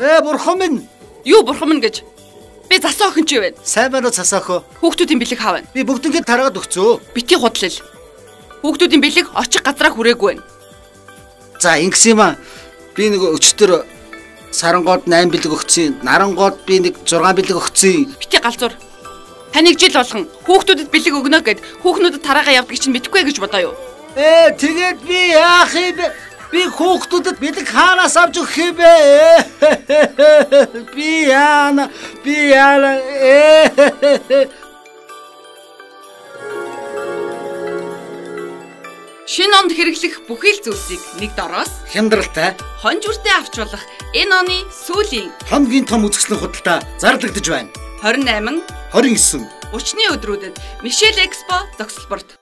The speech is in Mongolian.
Ээ бурхан минь. Юу бурхан минь гэж? Би засаа охин чи байна. Сайн байна уу цасаахо? Хүүхдүүдийн бэлэг хаав байна. Би бүгднийг тараад өгцөө. Бити худлал. Хүүхдүүдийн бэлэг очих газраа хүрээгүй байна. За ингэсэн юм аа. Би нэг өчтөр сарангууд 8 бэлэг өгсөн. Нарангууд би нэг 6 бэлэг өгсөн. Бити галзуур. Таныг жил болгон хүүхдүүдэд бэлэг өгнө гэд хүүхнүүдэд тараагаа явдаг чинь мэдхгүй гэж бодоо юу? Ээ тэгээд би яах юм бэ? Би хүүхдүүдэд бэлэг хаанаас авч өгөх юм бэ? Би яана би яана ээ Шинэ онд хэрэглэх бүхий л зүйлсийг нэг дороос хямдралтай хонж үртэй авч болох энэ оны сүүлийн хамгийн том үзэсгэлэн худалдаа зарлагдж байна. 28 29 30-ны өдрүүдэд Мишель Экспо зогсолборт